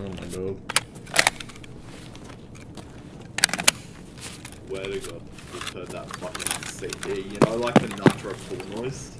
Oh my god. Where to go? Just heard that fucking CD, you know, like the nitro pool noise.